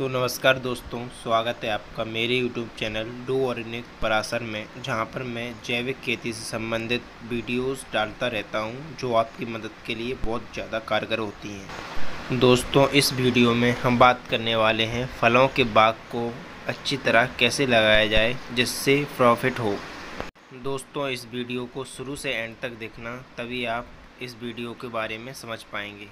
नमस्कार दोस्तों, स्वागत है आपका मेरे YouTube channel do organic Parasar में, जहाँ पर मैं जैविक खेती से संबंधित वीडियोस डालता रहता हूँ, जो आपकी मदद के लिए बहुत ज़्यादा कारगर होती हैं। दोस्तों, इस वीडियो में हम बात करने वाले हैं फलों के बाग को अच्छी तरह कैसे लगाया जाए, जिससे प्रॉफिट हो। दोस्तों, इस वीडियो को शुरू से एंड तक देखना, तभी आप इस वीडियो के बारे में समझ पाएँगे।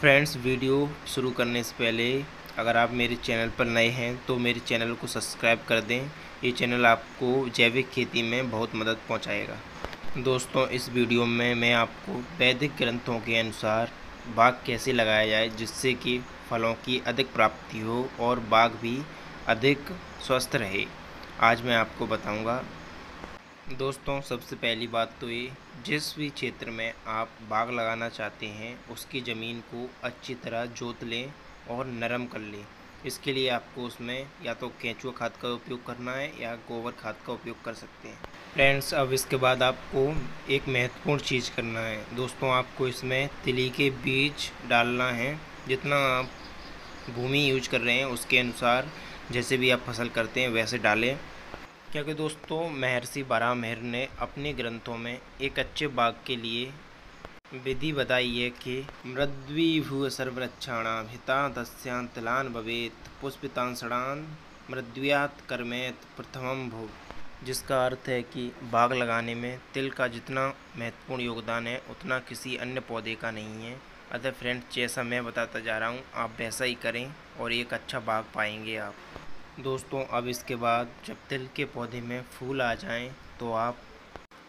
फ्रेंड्स, वीडियो शुरू करने से पहले अगर आप मेरे चैनल पर नए हैं तो मेरे चैनल को सब्सक्राइब कर दें। ये चैनल आपको जैविक खेती में बहुत मदद पहुंचाएगा। दोस्तों, इस वीडियो में मैं आपको वैदिक ग्रंथों के अनुसार बाग कैसे लगाया जाए, जिससे कि फलों की अधिक प्राप्ति हो और बाग भी अधिक स्वस्थ रहे। आज मैं आपको बताऊँगा। दोस्तों, सबसे पहली बात तो ये, जिस भी क्षेत्र में आप बाग लगाना चाहते हैं, उसकी ज़मीन को अच्छी तरह जोत लें। और नरम कर लें। इसके लिए आपको उसमें या तो केंचुआ खाद का उपयोग करना है या गोबर खाद का उपयोग कर सकते हैं। फ्रेंड्स, अब इसके बाद आपको एक महत्वपूर्ण चीज़ करना है। दोस्तों, आपको इसमें तिली के बीज डालना है। जितना आप भूमि यूज़ कर रहे हैं, उसके अनुसार जैसे भी आप फ़सल करते हैं, वैसे डालें। क्योंकि दोस्तों, महर्षि बारह मेहर ने अपने ग्रंथों में एक अच्छे बाग के लिए विधि बताइए कि मृद्वीभू सर्वरक्षाणाम हिता दस्यांतलान भवेत पुष्पितांसणान मृद्व्यात कर्मेत प्रथमम भो। जिसका अर्थ है कि बाग लगाने में तिल का जितना महत्वपूर्ण योगदान है, उतना किसी अन्य पौधे का नहीं है। अतः फ्रेंड जैसा मैं बताता जा रहा हूँ, आप वैसा ही करें और एक अच्छा बाग पाएँगे आप। दोस्तों, अब इसके बाद जब तिल के पौधे में फूल आ जाएँ तो आप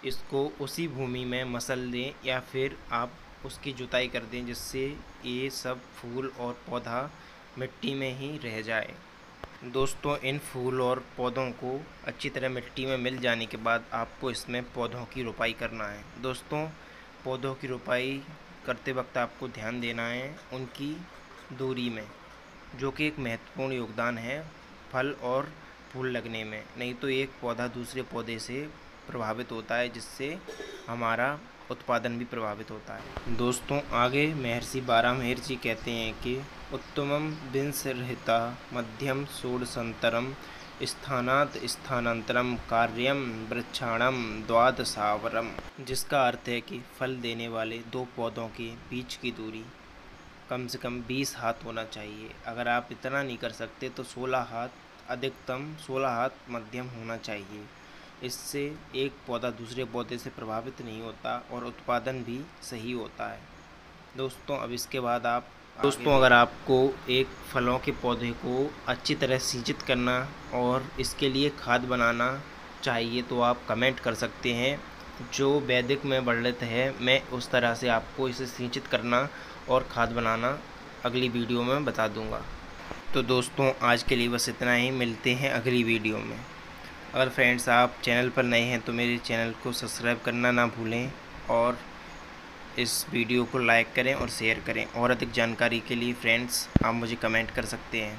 इसको उसी भूमि में मसल दें या फिर आप उसकी जुताई कर दें जिससे ये सब फूल और पौधा मिट्टी में ही रह जाए। दोस्तों, इन फूल और पौधों को अच्छी तरह मिट्टी में मिल जाने के बाद आपको इसमें पौधों की रोपाई करना है। दोस्तों, पौधों की रोपाई करते वक्त आपको ध्यान देना है उनकी दूरी में, जो कि एक महत्वपूर्ण योगदान है फल और फूल लगने में। नहीं तो एक पौधा दूसरे पौधे से प्रभावित होता है, जिससे हमारा उत्पादन भी प्रभावित होता है। दोस्तों, आगे महर्षि बारह जी कहते हैं कि उत्तमम विंसरहिता मध्यम षोडशंतरम स्थानात स्थानांतरम कार्यम वृक्षाणम द्वादशावरम जिसका अर्थ है कि फल देने वाले दो पौधों के बीच की दूरी कम से कम 20 हाथ होना चाहिए। अगर आप इतना नहीं कर सकते तो 16 हाथ, अधिकतम 16 हाथ मध्यम होना चाहिए। इससे एक पौधा दूसरे पौधे से प्रभावित नहीं होता और उत्पादन भी सही होता है। दोस्तों अब इसके बाद आप दोस्तों अगर आपको एक फलों के पौधे को अच्छी तरह सिंचित करना और इसके लिए खाद बनाना चाहिए तो आप कमेंट कर सकते हैं। जो वैदिक में वर्णित है मैं उस तरह से आपको इसे सिंचित करना और खाद बनाना अगली वीडियो में बता दूँगा। तो दोस्तों आज के लिए बस इतना ही। मिलते हैं अगली वीडियो में। अगर फ्रेंड्स आप चैनल पर नए हैं तो मेरे चैनल को सब्सक्राइब करना ना भूलें और इस वीडियो को लाइक करें और शेयर करें। और अधिक जानकारी के लिए फ्रेंड्स आप मुझे कमेंट कर सकते हैं।